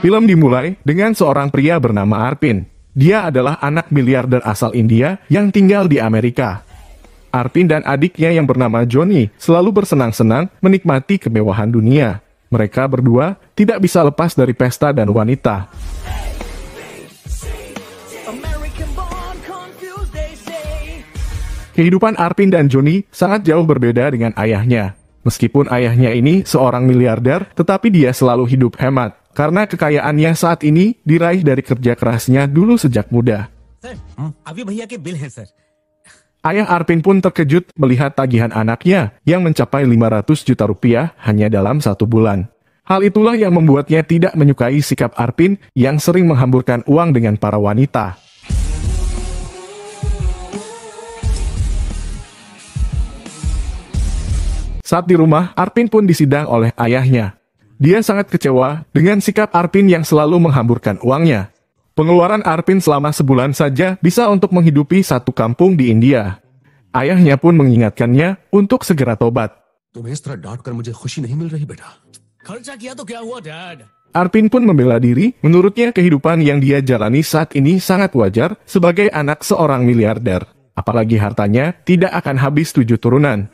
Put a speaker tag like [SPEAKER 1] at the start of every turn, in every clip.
[SPEAKER 1] Film dimulai dengan seorang pria bernama Arpin. Dia adalah anak miliarder asal India yang tinggal di Amerika. Arpin dan adiknya yang bernama Johnny selalu bersenang-senang menikmati kemewahan dunia. Mereka berdua tidak bisa lepas dari pesta dan wanita. Kehidupan Arpin dan Johnny sangat jauh berbeda dengan ayahnya. Meskipun ayahnya ini seorang miliarder, tetapi dia selalu hidup hemat. Karena kekayaannya saat ini diraih dari kerja kerasnya dulu sejak muda. Ayah Arpin pun terkejut melihat tagihan anaknya yang mencapai 500 juta rupiah hanya dalam satu bulan. Hal itulah yang membuatnya tidak menyukai sikap Arpin yang sering menghamburkan uang dengan para wanita. Saat di rumah, Arpin pun disidang oleh ayahnya. Dia sangat kecewa dengan sikap Arpin yang selalu menghamburkan uangnya. Pengeluaran Arpin selama sebulan saja bisa untuk menghidupi satu kampung di India. Ayahnya pun mengingatkannya untuk segera tobat. Arpin pun membela diri, menurutnya kehidupan yang dia jalani saat ini sangat wajar sebagai anak seorang miliarder. Apalagi hartanya tidak akan habis tujuh turunan.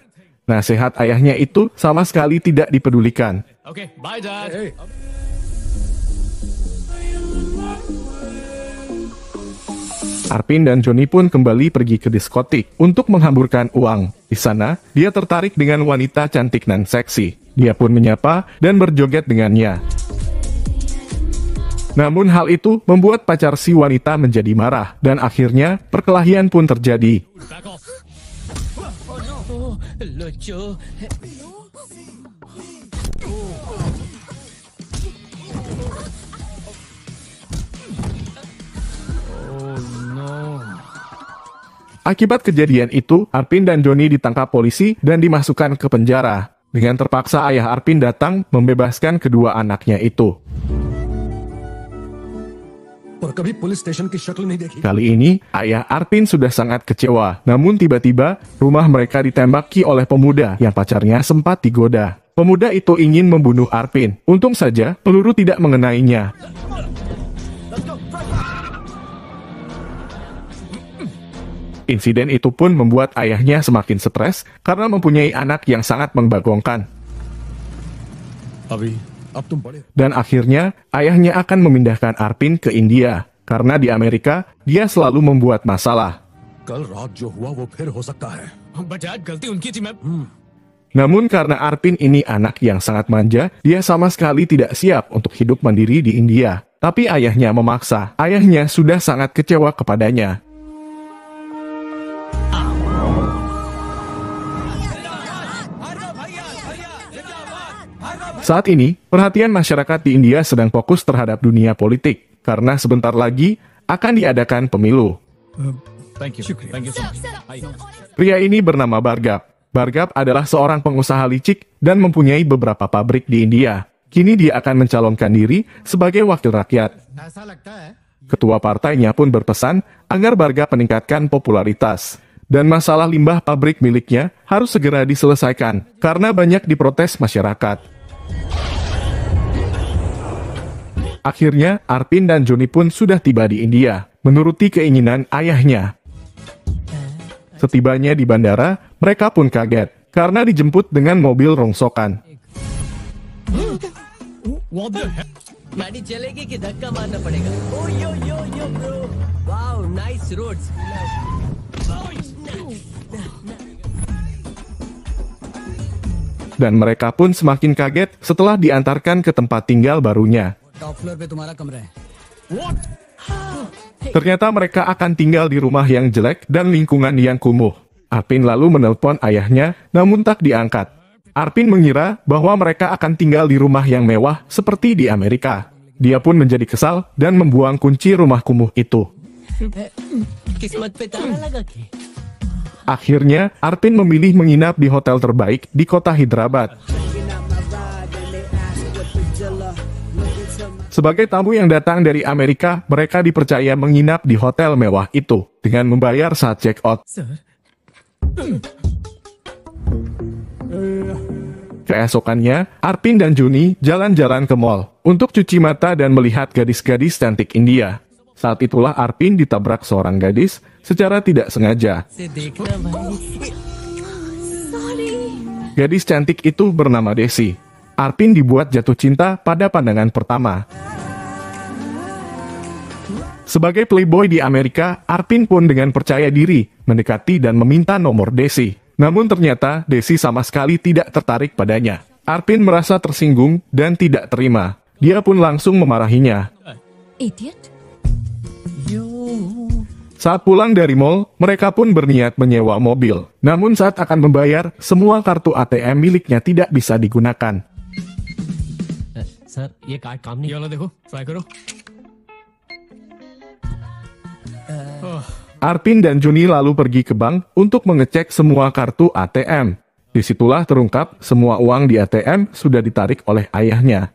[SPEAKER 1] Nasihat ayahnya itu sama sekali tidak dipedulikan.
[SPEAKER 2] Oke, okay, bye dad. Hey.
[SPEAKER 1] Arpin dan Joni pun kembali pergi ke diskotik untuk menghamburkan uang. Di sana, dia tertarik dengan wanita cantik dan seksi. Dia pun menyapa dan berjoget dengannya. Namun hal itu membuat pacar si wanita menjadi marah dan akhirnya perkelahian pun terjadi
[SPEAKER 2] lucu.
[SPEAKER 1] Akibat kejadian itu, Arpin dan Joni ditangkap polisi dan dimasukkan ke penjara. Dengan terpaksa ayah Arpin datang membebaskan kedua anaknya itu.
[SPEAKER 3] और कभी police station की शक्ल नहीं देखी
[SPEAKER 1] Kali ini, ayah Arpin sudah sangat kecewa. Namun tiba-tiba, rumah mereka ditembaki oleh pemuda yang pacarnya sempat digoda. Pemuda itu ingin membunuh Arpin. Untung saja, peluru tidak mengenainya. Insiden itu pun membuat ayahnya semakin stres karena mempunyai anak yang sangat membagongkan.
[SPEAKER 3] अभी अब तुम बड़े हो।
[SPEAKER 1] dan akhirnya, ayahnya akan memindahkan Arpin ke India, karena di Amerika, dia selalu membuat masalah. Namun karena Arpin ini anak yang sangat manja, dia sama sekali tidak siap untuk hidup mandiri di India. Tapi ayahnya memaksa. Ayahnya sudah sangat kecewa kepadanya. Saat ini, perhatian masyarakat di India sedang fokus terhadap dunia politik, karena sebentar lagi akan diadakan pemilu. Pria ini bernama Bargap. Bargap adalah seorang pengusaha licik dan mempunyai beberapa pabrik di India. Kini dia akan mencalonkan diri sebagai wakil rakyat. Ketua partainya pun berpesan agar Bargap meningkatkan popularitas. Dan masalah limbah pabrik miliknya harus segera diselesaikan, karena banyak diprotes masyarakat. Akhirnya, Arpin dan Joni pun sudah tiba di India, menuruti keinginan ayahnya. Setibanya di bandara, mereka pun kaget, karena dijemput dengan mobil rongsokan. Dan mereka pun semakin kaget setelah diantarkan ke tempat tinggal barunya.
[SPEAKER 4] Top floor पे तुम्हारा कमरा है
[SPEAKER 2] what
[SPEAKER 1] Ternyata mereka akan tinggal di rumah yang jelek dan lingkungan yang kumuh. Arpin lalu menelpon ayahnya, namun tak diangkat. Arpin mengira bahwa mereka akan tinggal di rumah yang mewah seperti di Amerika. Dia pun menjadi kesal dan membuang kunci rumah kumuh itu.
[SPEAKER 5] किस्मत पे ताला लगा के
[SPEAKER 1] Akhirnya, Arpin memilih menginap di hotel terbaik di kota Hyderabad. Sebagai tamu yang datang dari Amerika, mereka dipercaya menginap di hotel mewah itu dengan membayar saat check out. Keesokannya, Arpin dan Juni jalan-jalan ke mall untuk cuci mata dan melihat gadis-gadis cantik India. Saat itulah Arpin ditabrak seorang gadis secara tidak sengaja. Gadis cantik itu bernama Desi. Arpin dibuat jatuh cinta pada pandangan pertama. Sebagai playboy di Amerika, Arpin pun dengan percaya diri mendekati dan meminta nomor Desi. Namun ternyata Desi sama sekali tidak tertarik padanya. Arpin merasa tersinggung dan tidak terima. Dia pun langsung memarahinya.
[SPEAKER 6] Idiot.
[SPEAKER 1] Saat pulang dari mall, mereka pun berniat menyewa mobil. Namun saat akan membayar, semua kartu ATM miliknya tidak bisa digunakan.
[SPEAKER 5] Sir ये card काम नहीं
[SPEAKER 2] ये वाला देखो ट्राई करो
[SPEAKER 1] Arpin dan Juni lalu pergi ke bank untuk mengecek semua kartu ATM. Disitulah terungkap semua uang di ATM sudah ditarik oleh ayahnya.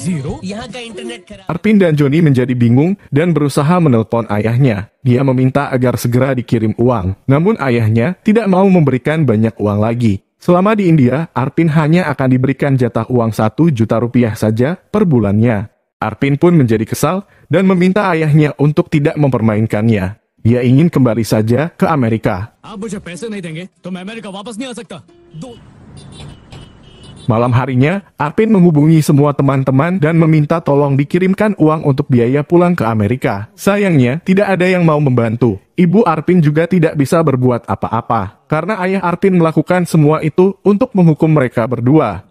[SPEAKER 2] Zero
[SPEAKER 5] यहाँ का इंटरनेट खराब
[SPEAKER 1] Arpin dan Joni menjadi bingung dan berusaha menelpon ayahnya. Dia meminta agar segera dikirim uang. Namun ayahnya tidak mau memberikan banyak uang lagi. Selama di India, Arpin hanya akan diberikan jatah uang satu juta rupiah saja per bulannya. Arpin pun menjadi kesal dan meminta ayahnya untuk tidak mempermainkannya. Ia ingin kembali saja ke Amerika. Malam harinya, Arpin menghubungi semua teman-teman dan meminta tolong dikirimkan uang untuk biaya pulang ke Amerika. Sayangnya, tidak ada yang mau membantu. Ibu Arpin juga tidak bisa berbuat apa-apa, karena ayah Arpin melakukan semua itu untuk menghukum mereka berdua.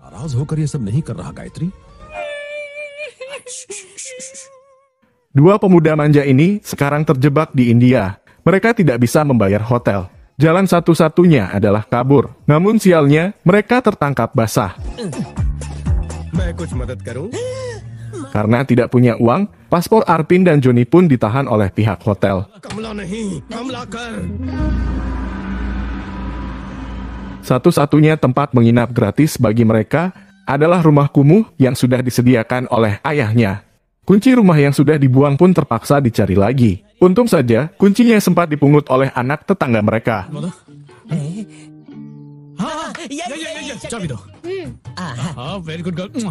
[SPEAKER 1] Dua pemuda manja ini sekarang terjebak di India. Mereka tidak bisa membayar hotel. Jalan satu-satunya adalah kabur. Namun sialnya, mereka tertangkap basah. Karena tidak punya uang, paspor Arpin dan Joni pun ditahan oleh pihak hotel. Satu-satunya tempat menginap gratis bagi mereka adalah rumah kumuh yang sudah disediakan oleh ayahnya. Kunci rumah yang sudah dibuang pun terpaksa dicari lagi. Untung saja, kuncinya sempat dipungut oleh anak tetangga mereka.
[SPEAKER 2] Eh, eh. Ah, iya, iya, iya, hmm. ah,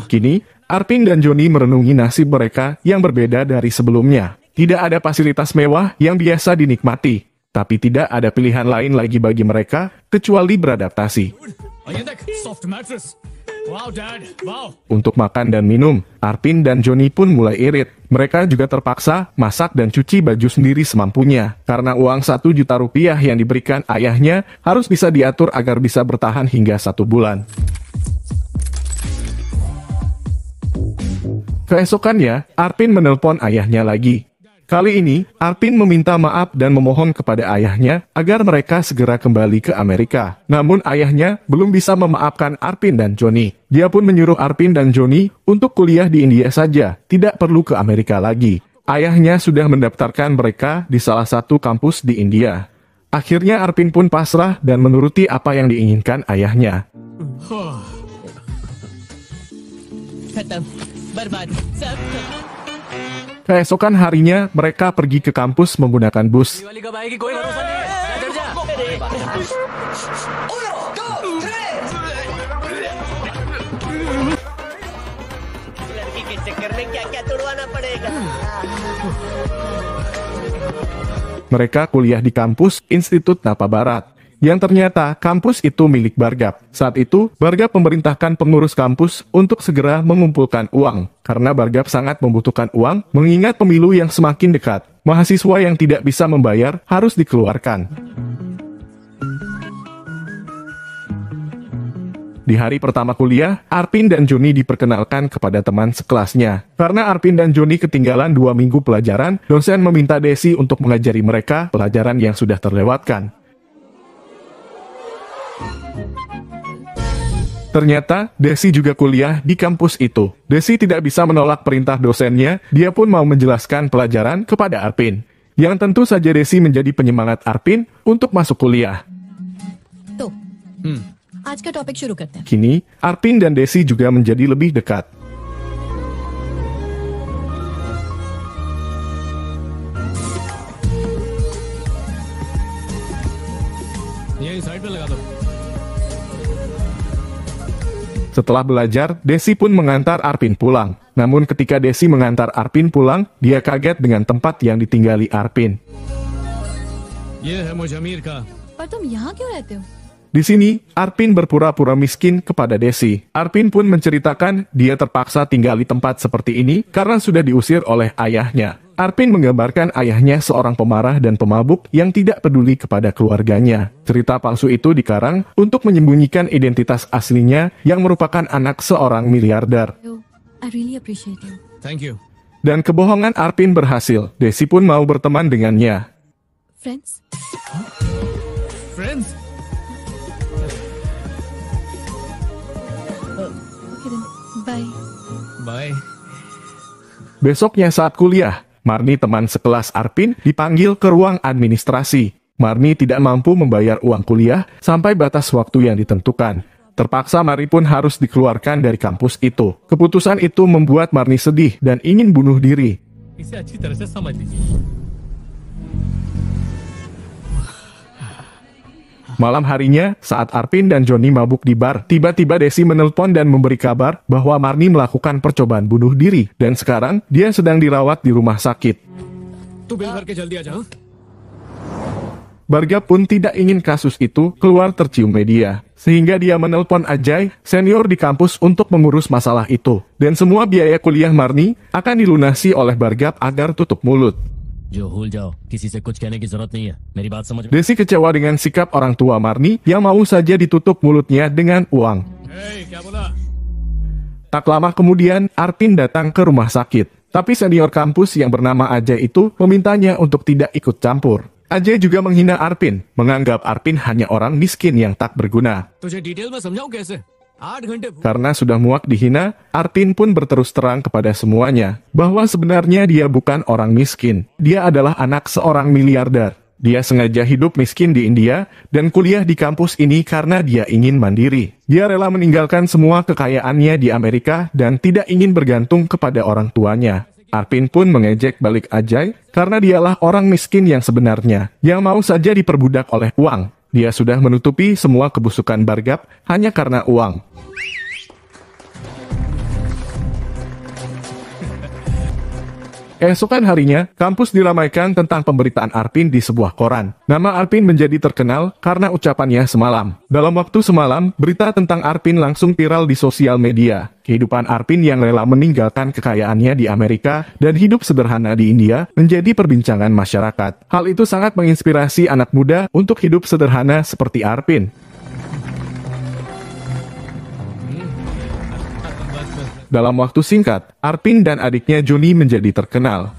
[SPEAKER 1] Kini, Arpin dan Joni merenungi nasib mereka yang berbeda dari sebelumnya. Tidak ada fasilitas mewah yang biasa dinikmati, tapi tidak ada pilihan lain lagi bagi mereka kecuali beradaptasi. Untuk makan dan minum, Arpin dan Joni pun mulai irit. Mereka juga terpaksa masak dan cuci baju sendiri semampunya. Karena uang satu juta rupiah yang diberikan ayahnya harus bisa diatur agar bisa bertahan hingga satu bulan. Keesokannya, Arpin menelpon ayahnya lagi. Kali ini, Arpin meminta maaf dan memohon kepada ayahnya agar mereka segera kembali ke Amerika. Namun ayahnya belum bisa memaafkan Arpin dan Joni. Dia pun menyuruh Arpin dan Joni untuk kuliah di India saja, tidak perlu ke Amerika lagi. Ayahnya sudah mendaftarkan mereka di salah satu kampus di India. Akhirnya Arpin pun pasrah dan menuruti apa yang diinginkan ayahnya.
[SPEAKER 5] Berbat.
[SPEAKER 1] Keesokan harinya, mereka pergi ke kampus menggunakan bus. Mereka kuliah di kampus Institut Napa Barat. Yang ternyata kampus itu milik Bargap. Saat itu, Bargap memerintahkan pengurus kampus untuk segera mengumpulkan uang. Karena Bargap sangat membutuhkan uang, mengingat pemilu yang semakin dekat. Mahasiswa yang tidak bisa membayar harus dikeluarkan. Di hari pertama kuliah, Arpin dan Joni diperkenalkan kepada teman sekelasnya. Karena Arpin dan Joni ketinggalan dua minggu pelajaran, dosen meminta Desi untuk mengajari mereka pelajaran yang sudah terlewatkan. Ternyata, Desi juga kuliah di kampus itu. Desi tidak bisa menolak perintah dosennya, dia pun mau menjelaskan pelajaran kepada Arpin. Yang tentu saja Desi menjadi penyemangat Arpin untuk masuk kuliah.
[SPEAKER 6] Hmm.
[SPEAKER 1] Kini, Arpin dan Desi juga menjadi lebih dekat. Setelah belajar, Desi pun mengantar Arpin pulang. Namun ketika Desi mengantar Arpin pulang, dia kaget dengan tempat yang ditinggali Arpin. Di sini, Arpin berpura-pura miskin kepada Desi. Arpin pun menceritakan dia terpaksa tinggali tempat seperti ini karena sudah diusir oleh ayahnya. Arpin menggambarkan ayahnya seorang pemarah dan pemabuk yang tidak peduli kepada keluarganya. Cerita palsu itu dikarang untuk menyembunyikan identitas aslinya yang merupakan anak seorang miliarder. Dan kebohongan Arpin berhasil. Desi pun mau berteman dengannya. Besoknya saat kuliah, Marni teman sekelas Arpin dipanggil ke ruang administrasi. Marni tidak mampu membayar uang kuliah sampai batas waktu yang ditentukan. Terpaksa Marni pun harus dikeluarkan dari kampus itu. Keputusan itu membuat Marni sedih dan ingin bunuh diri. Malam harinya, saat Arpin dan Joni mabuk di bar, tiba-tiba Desi menelpon dan memberi kabar bahwa Marni melakukan percobaan bunuh diri, dan sekarang dia sedang dirawat di rumah sakit. Barga pun tidak ingin kasus itu keluar tercium media, sehingga dia menelpon Ajay, senior di kampus untuk mengurus masalah itu. Dan semua biaya kuliah Marni akan dilunasi oleh Bargap agar tutup mulut.
[SPEAKER 5] जो भूल जाओ किसी से कुछ कहने की जरूरत नहीं है मेरी बात समझ में
[SPEAKER 1] Desi kecewa dengan sikap orang tua Marni yang mau saja ditutup mulutnya dengan uang.
[SPEAKER 2] Hey, क्या बोला
[SPEAKER 1] Tak lama kemudian, Arpin datang ke rumah sakit. Tapi senior kampus yang bernama Ajay itu memintanya untuk tidak ikut campur. Ajay juga menghina Arpin, menganggap Arpin hanya orang miskin yang tak berguna. Karena sudah muak dihina, Artin pun berterus terang kepada semuanya bahwa sebenarnya dia bukan orang miskin. Dia adalah anak seorang miliarder. Dia sengaja hidup miskin di India dan kuliah di kampus ini karena dia ingin mandiri. Dia rela meninggalkan semua kekayaannya di Amerika dan tidak ingin bergantung kepada orang tuanya. Arpin pun mengejek balik Ajay karena dialah orang miskin yang sebenarnya, yang mau saja diperbudak oleh uang. Dia sudah menutupi semua kebusukan Bargap hanya karena uang. Keesokan harinya, kampus diramaikan tentang pemberitaan Arpin di sebuah koran. Nama Arpin menjadi terkenal karena ucapannya semalam. Dalam waktu semalam, berita tentang Arpin langsung viral di sosial media. Kehidupan Arpin yang rela meninggalkan kekayaannya di Amerika dan hidup sederhana di India menjadi perbincangan masyarakat. Hal itu sangat menginspirasi anak muda untuk hidup sederhana seperti Arpin. Dalam waktu singkat, Arpin dan adiknya Joni menjadi terkenal.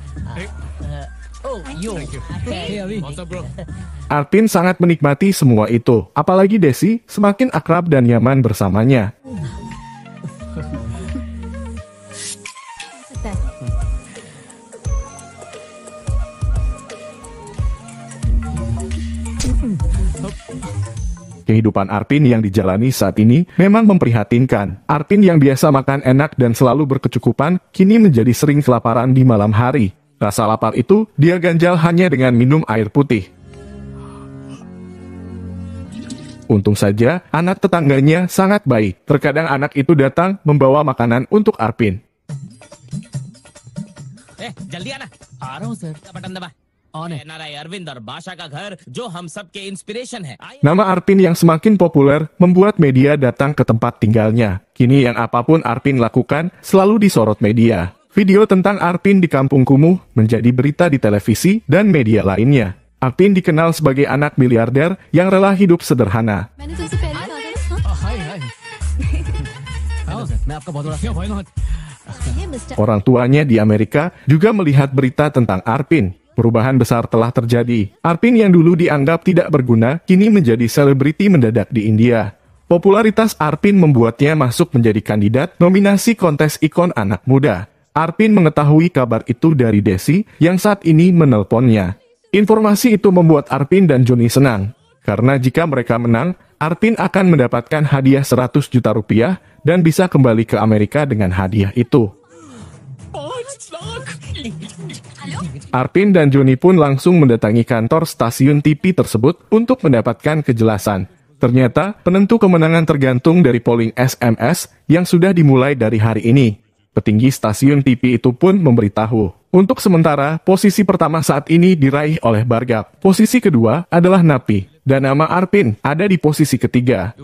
[SPEAKER 5] Oh,
[SPEAKER 2] up, bro?
[SPEAKER 1] Arpin sangat menikmati semua itu, apalagi Desi semakin akrab dan nyaman bersamanya. kehidupan Arpin yang dijalani saat ini memang memprihatinkan. Arpin yang biasa makan enak dan selalu berkecukupan, kini menjadi sering kelaparan di malam hari. Rasa lapar itu, dia ganjal hanya dengan minum air putih. Untung saja, anak tetangganya sangat baik. Terkadang anak itu datang membawa makanan untuk Arpin.
[SPEAKER 5] Eh, jaldi ana. Aa Oh,
[SPEAKER 1] Nama Arpin yang semakin populer membuat media datang ke tempat tinggalnya. Kini yang apa pun Arpin lakukan selalu disorot media. Video tentang Arpin di kampung kumuh menjadi berita di televisi dan media lainnya. Arpin dikenal sebagai anak miliarder yang rela hidup sederhana. Orang tuanya di Amerika juga melihat berita tentang Arpin. Perubahan besar telah terjadi. Arpin yang dulu dianggap tidak berguna, kini menjadi selebriti mendadak di India. Popularitas Arpin membuatnya masuk menjadi kandidat nominasi kontes ikon anak muda. Arpin mengetahui kabar itu dari Desi yang saat ini menelponnya. Informasi itu membuat Arpin dan Joni senang. Karena jika mereka menang, Arpin akan mendapatkan hadiah 100 juta rupiah dan bisa kembali ke Amerika dengan hadiah itu. Arpin dan Joni pun langsung mendatangi kantor stasiun TV tersebut untuk mendapatkan kejelasan. Ternyata, penentu kemenangan tergantung dari polling SMS yang sudah dimulai dari hari ini. Petinggi stasiun TV itu pun memberitahu. Untuk sementara, posisi pertama saat ini diraih oleh Bargap. Posisi kedua adalah Napi. Dan nama Arpin ada di posisi ketiga.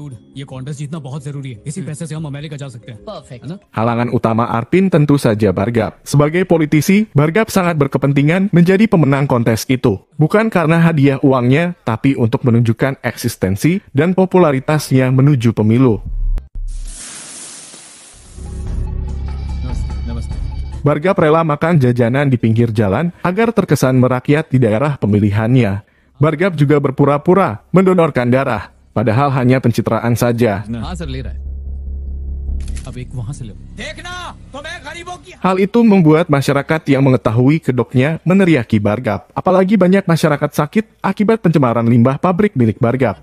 [SPEAKER 1] Halangan utama Arpin tentu saja Bargap. Sebagai politisi, Bargap sangat berkepentingan menjadi pemenang kontes itu. Bukan karena hadiah uangnya, tapi untuk menunjukkan eksistensi dan popularitasnya menuju pemilu. Warga rela makan jajanan di pinggir jalan agar terkesan merakyat di daerah pemilihannya. Bargab juga berpura-pura mendonorkan darah, padahal hanya pencitraan saja. Hal itu membuat masyarakat yang mengetahui kedoknya meneriaki Bargab. Apalagi banyak masyarakat sakit akibat pencemaran limbah pabrik milik Bargab.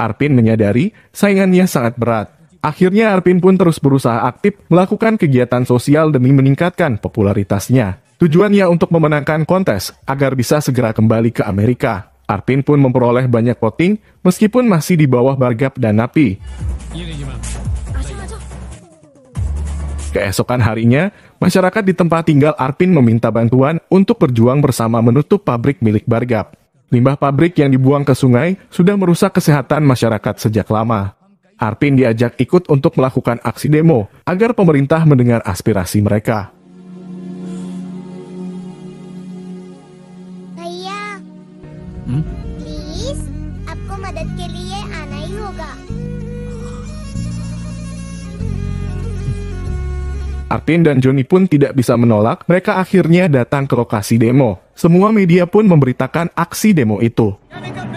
[SPEAKER 1] Arpin menyadari saingannya sangat berat. Akhirnya Arpin pun terus berusaha aktif melakukan kegiatan sosial demi meningkatkan popularitasnya. Tujuannya untuk memenangkan kontes agar bisa segera kembali ke Amerika. Arpin pun memperoleh banyak voting meskipun masih di bawah Bargap dan Napi. Keesokan harinya, masyarakat di tempat tinggal Arpin meminta bantuan untuk berjuang bersama menutup pabrik milik Bargap. Limbah pabrik yang dibuang ke sungai sudah merusak kesehatan masyarakat sejak lama. Arpin diajak ikut untuk melakukan aksi demo agar pemerintah mendengar aspirasi mereka.
[SPEAKER 7] भैया प्लीज आपको मदद के लिए आना ही होगा
[SPEAKER 1] Arpin dan Joni pun tidak bisa menolak, mereka akhirnya datang ke lokasi demo. Semua media pun memberitakan aksi demo itu.
[SPEAKER 5] जैसा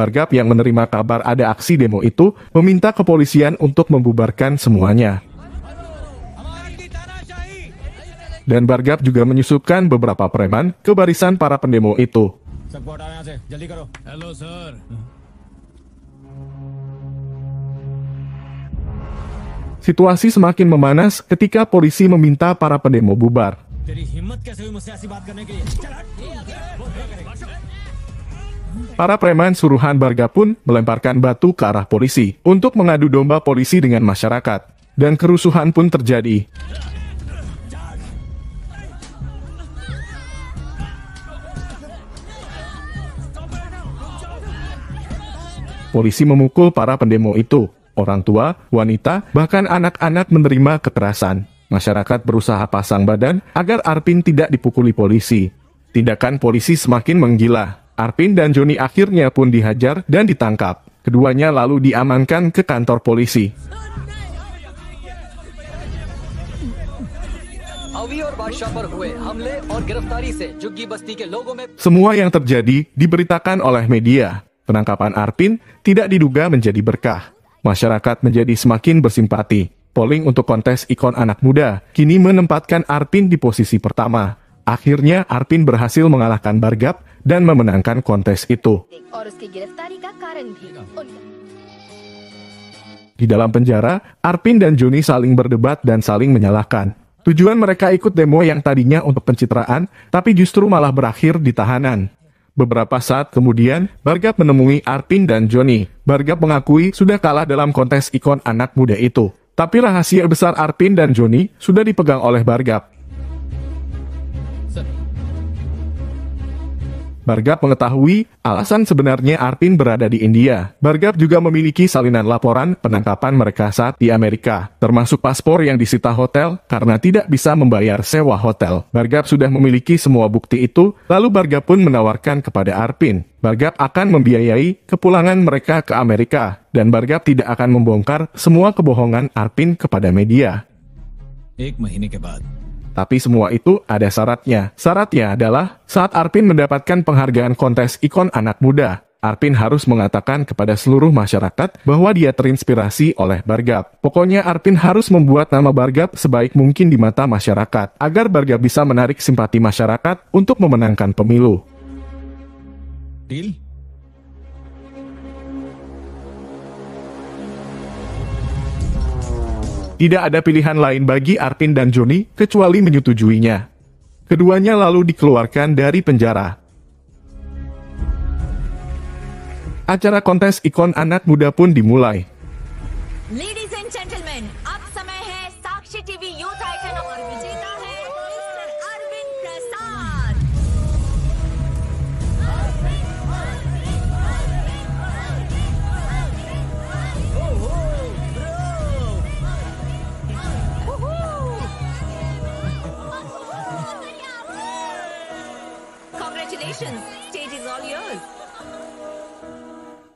[SPEAKER 1] Bargap yang menerima kabar ada aksi demo itu meminta kepolisian untuk membubarkan semuanya. Dan Bargap juga menyusupkan beberapa preman ke barisan para pendemo itu. Situasi semakin memanas ketika polisi meminta para pendemo bubar. Para preman suruhan Bargap pun melemparkan batu ke arah polisi untuk mengadu domba polisi dengan masyarakat. Dan kerusuhan pun terjadi. Polisi memukul para pendemo itu. Orang tua, wanita, bahkan anak-anak menerima kekerasan. Masyarakat berusaha pasang badan agar Arpin tidak dipukuli polisi. Tindakan polisi semakin menggila. Arpin dan Joni akhirnya pun dihajar dan ditangkap. Keduanya lalu diamankan ke kantor polisi. Semua yang terjadi diberitakan oleh media. Penangkapan Arpin tidak diduga menjadi berkah. Masyarakat menjadi semakin bersimpati. Polling untuk kontes ikon anak muda kini menempatkan Arpin di posisi pertama. Akhirnya Arpin berhasil mengalahkan Bargap dan memenangkan kontes itu. Di dalam penjara, Arpin dan Juni saling berdebat dan saling menyalahkan. Tujuan mereka ikut demo yang tadinya untuk pencitraan, tapi justru malah berakhir di tahanan. Beberapa saat kemudian, Bargap menemui Arpin dan Joni. Bargap mengakui sudah kalah dalam kontes ikon anak muda itu. Tapi rahasia besar Arpin dan Joni sudah dipegang oleh Bargap. Bargap mengetahui alasan sebenarnya Arpin berada di India. Bargap juga memiliki salinan laporan penangkapan mereka saat di Amerika, termasuk paspor yang disita hotel karena tidak bisa membayar sewa hotel. Bargap sudah memiliki semua bukti itu, lalu Bargap pun menawarkan kepada Arpin. Bargap akan membiayai kepulangan mereka ke Amerika, dan Bargap tidak akan membongkar semua kebohongan Arpin kepada media.
[SPEAKER 2] Ek mahine ke baad.
[SPEAKER 1] Tapi semua itu ada syaratnya. Syaratnya adalah saat Arpin mendapatkan penghargaan kontes ikon anak muda, Arpin harus mengatakan kepada seluruh masyarakat bahwa dia terinspirasi oleh Bargap. Pokoknya Arpin harus membuat nama Bargap sebaik mungkin di mata masyarakat, agar Bargap bisa menarik simpati masyarakat untuk memenangkan pemilu.
[SPEAKER 2] Deal
[SPEAKER 1] Tidak ada pilihan lain bagi Arpin dan Joni kecuali menyetujuinya. Keduanya lalu dikeluarkan dari penjara. Acara kontes ikon anak muda pun dimulai.
[SPEAKER 6] Ladies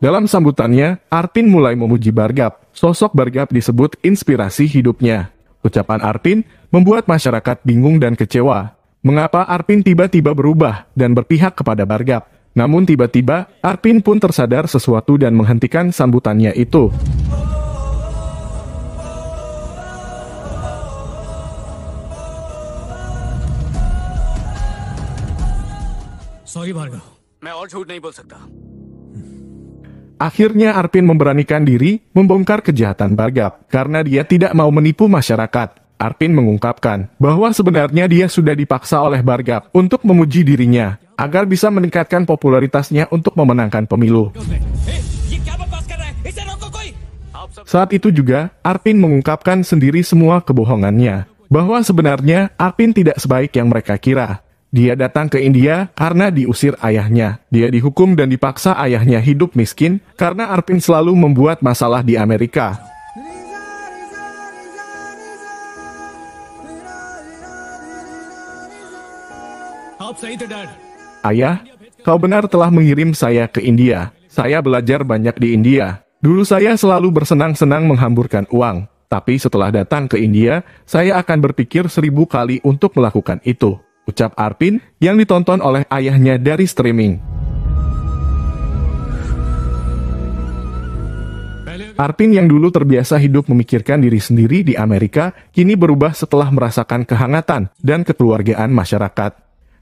[SPEAKER 1] Dalam sambutannya, Arpin mulai memuji Bargap. Sosok Bargap disebut inspirasi hidupnya. Ucapan Arpin membuat masyarakat bingung dan kecewa. Mengapa Arpin tiba-tiba berubah dan berpihak kepada Bargap? Namun tiba-tiba, Arpin pun tersadar sesuatu dan menghentikan sambutannya itu.
[SPEAKER 2] Sorry Bhargava
[SPEAKER 8] मैं और झूठ नहीं बोल सकता
[SPEAKER 1] Akhirnya Arpin memberanikan diri membongkar kejahatan Bargap karena dia tidak mau menipu masyarakat. Arpin mengungkapkan bahwa sebenarnya dia sudah dipaksa oleh Bargap untuk memuji dirinya agar bisa meningkatkan popularitasnya untuk memenangkan pemilu. Saat itu juga, Arpin mengungkapkan sendiri semua kebohongannya, bahwa sebenarnya Arpin tidak sebaik yang mereka kira. Dia datang ke India karena diusir ayahnya. Dia dihukum dan dipaksa ayahnya hidup miskin karena Arpin selalu membuat masalah di Amerika. Ayah, kau benar telah mengirim saya ke India. Saya belajar banyak di India. Dulu saya selalu bersenang-senang menghamburkan uang. Tapi setelah datang ke India, saya akan berpikir seribu kali untuk melakukan itu. Ucap Arpin yang ditonton oleh ayahnya dari streaming. Arpin yang dulu terbiasa hidup memikirkan diri sendiri di Amerika, kini berubah setelah merasakan kehangatan dan kekeluargaan masyarakat.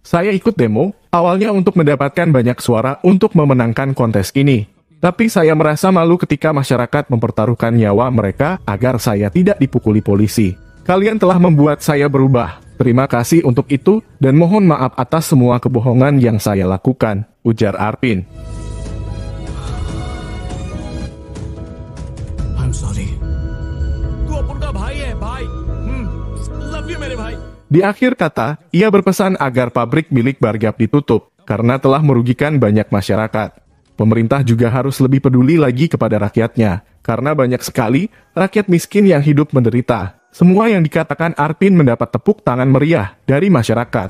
[SPEAKER 1] Saya ikut demo, awalnya untuk mendapatkan banyak suara untuk memenangkan kontes ini. Tapi saya merasa malu ketika masyarakat mempertaruhkan nyawa mereka agar saya tidak dipukuli polisi. Kalian telah membuat saya berubah. Terima kasih untuk itu dan mohon maaf atas semua kebohongan yang saya lakukan, ujar Arpin. Di akhir kata, ia berpesan agar pabrik milik Bargap ditutup karena telah merugikan banyak masyarakat. Pemerintah juga harus lebih peduli lagi kepada rakyatnya, karena banyak sekali rakyat miskin yang hidup menderita semua yang dikatakan Arpin mendapat tepuk tangan meriah dari masyarakat.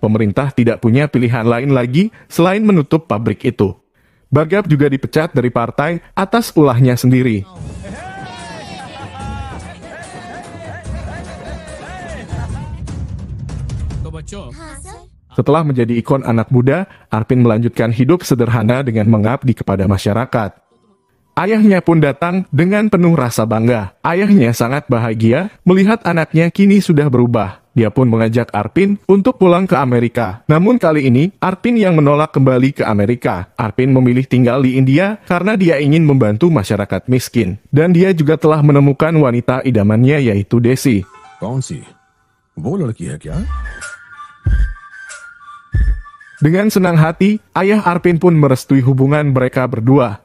[SPEAKER 1] Pemerintah tidak punya pilihan lain lagi selain menutup pabrik itu. Bagap juga dipecat dari partai atas ulahnya sendiri.
[SPEAKER 2] Kau
[SPEAKER 1] setelah menjadi ikon anak muda, Arpin melanjutkan hidup sederhana dengan mengabdi kepada masyarakat. Ayahnya pun datang dengan penuh rasa bangga. Ayahnya sangat bahagia melihat anaknya kini sudah berubah. Dia pun mengajak Arpin untuk pulang ke Amerika. Namun kali ini, Arpin yang menolak kembali ke Amerika. Arpin memilih tinggal di India karena dia ingin membantu masyarakat miskin. Dan dia juga telah menemukan wanita idamannya yaitu Desi.
[SPEAKER 3] Kaunsi? Wo ladki ya, kya?
[SPEAKER 1] Dengan senang hati, ayah Arpin pun merestui hubungan mereka berdua.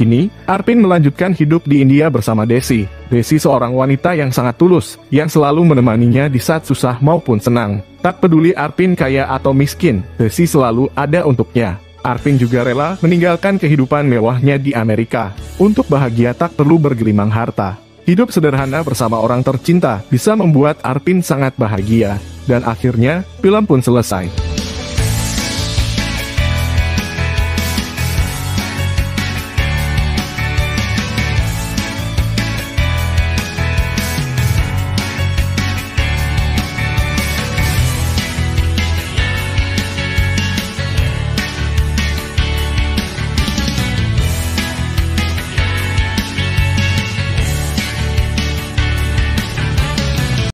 [SPEAKER 1] Kini, Arpin melanjutkan hidup di India bersama Desi. Desi seorang wanita yang sangat tulus, yang selalu menemaninya di saat susah maupun senang. Tak peduli Arpin kaya atau miskin, Desi selalu ada untuknya. Arpin juga rela meninggalkan kehidupan mewahnya di Amerika untuk bahagia tak perlu bergelimang harta. Hidup sederhana bersama orang tercinta bisa membuat Arpin sangat bahagia. Dan akhirnya, film pun selesai.